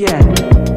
Yeah.